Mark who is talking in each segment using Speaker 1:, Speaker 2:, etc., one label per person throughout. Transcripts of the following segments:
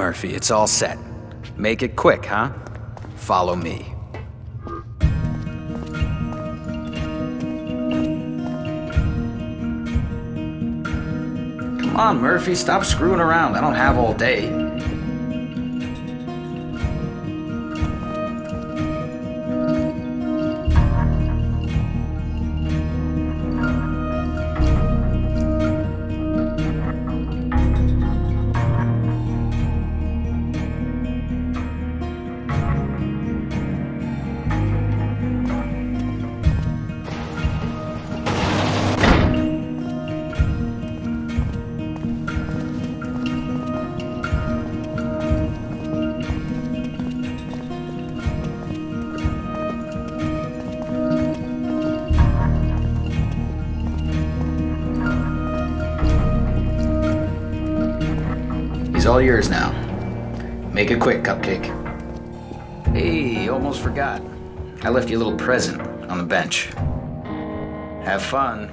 Speaker 1: Murphy, it's all set. Make it quick, huh? Follow me. Come on, Murphy, stop screwing around. I don't have all day. He's all yours now. Make it quick, Cupcake. Hey, almost forgot. I left you a little present on the bench. Have fun.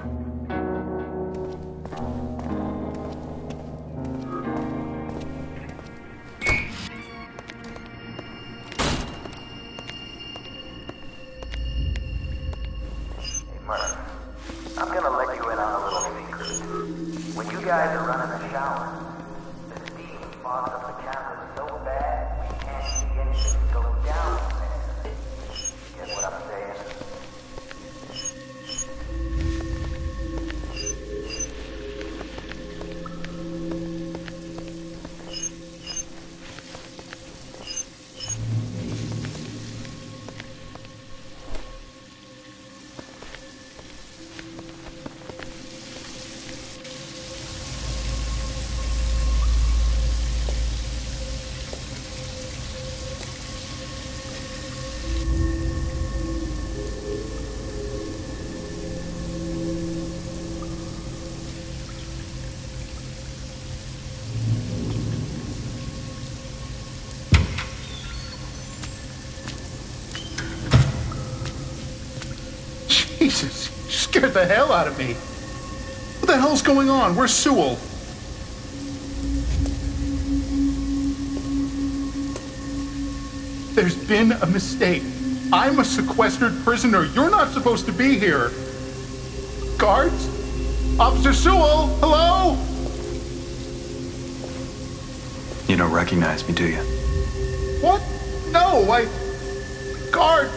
Speaker 2: Hey, Murph, I'm gonna let you in on a little secret. When you guys are running
Speaker 3: Jesus, you scared the hell out of me. What the hell's going on? Where's Sewell? There's been a mistake. I'm a sequestered prisoner. You're not supposed to be here. Guards? Officer Sewell, hello?
Speaker 4: You don't recognize me, do you?
Speaker 3: What? No, I. Guard!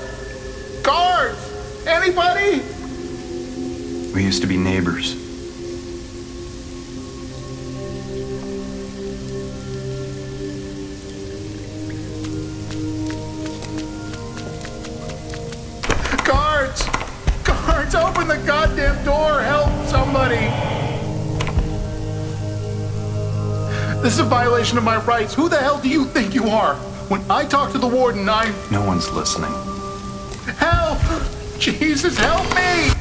Speaker 3: Guards! Anybody?
Speaker 4: We used to be neighbors.
Speaker 3: Guards! Guards, open the goddamn door! Help somebody! This is a violation of my rights. Who the hell do you think you are? When I talk to the warden, I'm.
Speaker 4: No one's listening.
Speaker 3: Jesus, help me!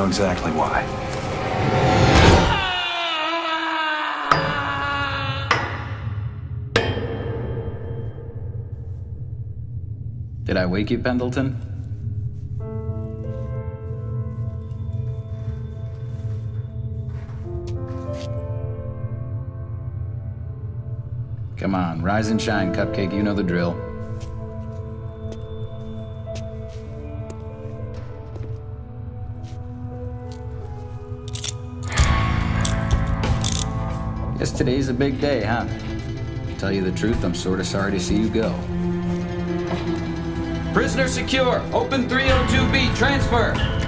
Speaker 4: know exactly why.
Speaker 1: Did I wake you, Pendleton? Come on, rise and shine, Cupcake. You know the drill. Guess today's a big day, huh? To Tell you the truth, I'm sort of sorry to see you go. Prisoner secure. Open 302B. Transfer.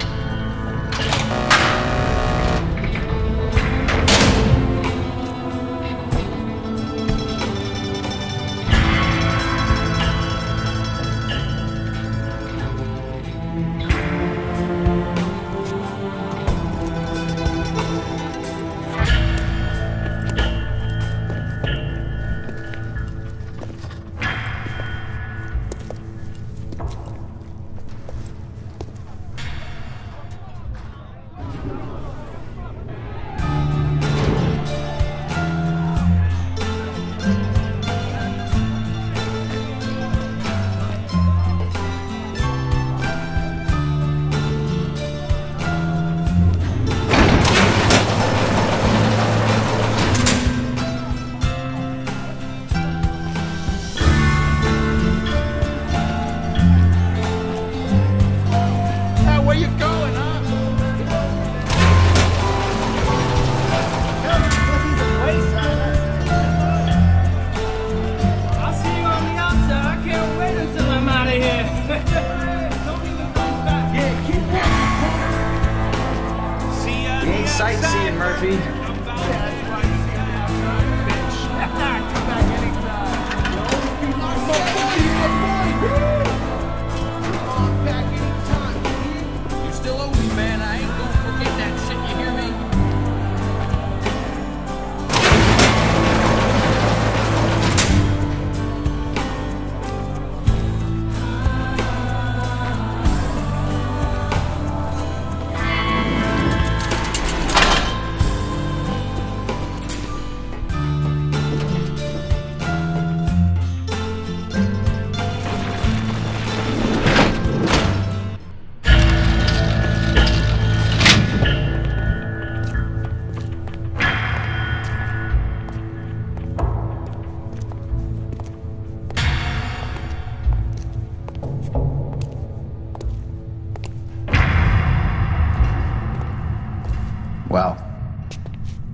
Speaker 1: Well,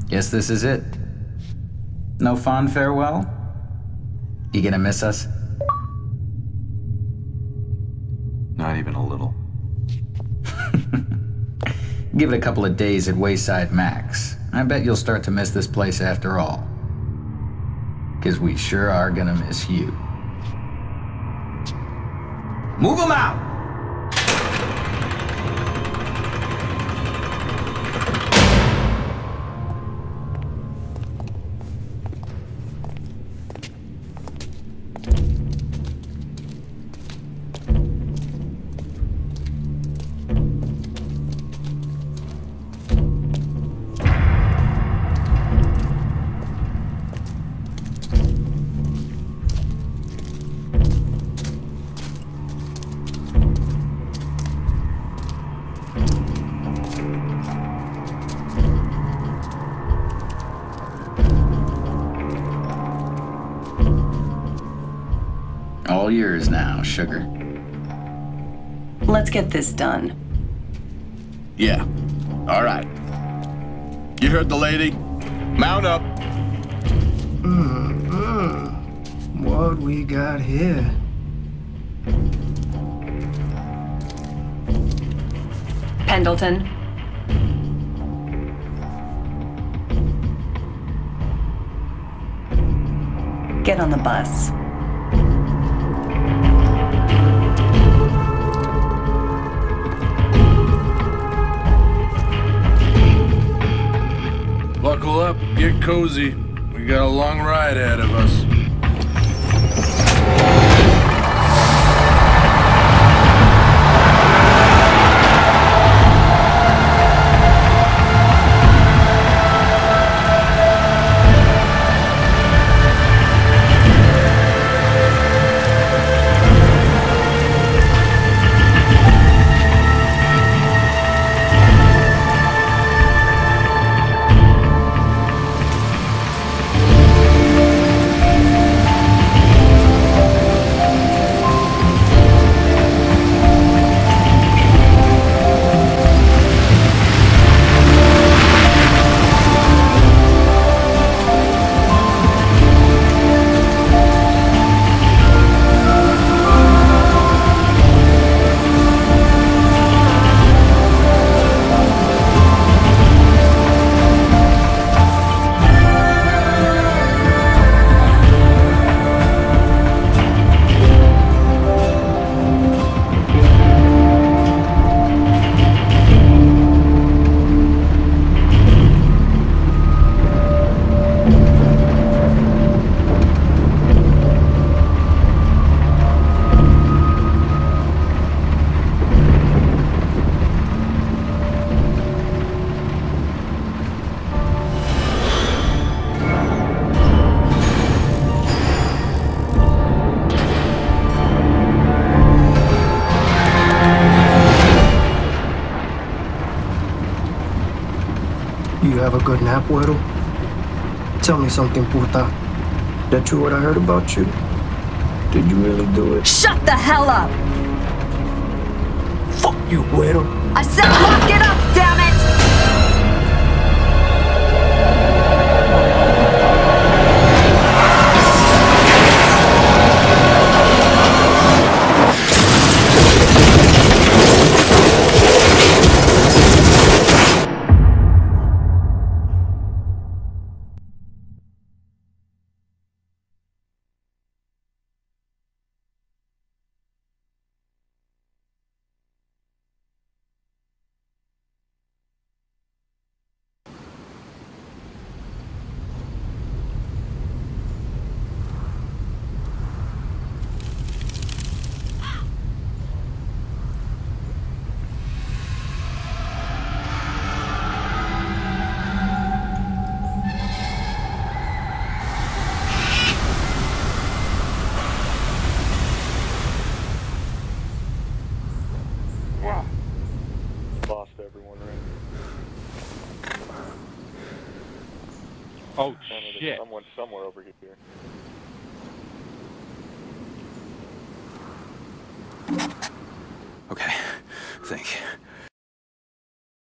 Speaker 1: guess this is it. No fond farewell? You gonna miss us?
Speaker 4: Not even a little.
Speaker 1: Give it a couple of days at Wayside Max. I bet you'll start to miss this place after all. Because we sure are gonna miss you. Move 'em out! Sugar.
Speaker 5: Let's get this done.
Speaker 6: Yeah. All right. You heard the lady? Mount up. Mm-hmm.
Speaker 7: What we got here?
Speaker 5: Pendleton. Get on the bus.
Speaker 8: Get cozy. We got a long ride ahead of us.
Speaker 7: A good nap, Weddle? Tell me something, puta. That true what I heard about you? Did you really do it?
Speaker 9: Shut the hell up!
Speaker 7: Fuck you, Weddle.
Speaker 9: I said lock it up,
Speaker 10: Oh, shit.
Speaker 11: Someone somewhere over here.
Speaker 4: Okay, think.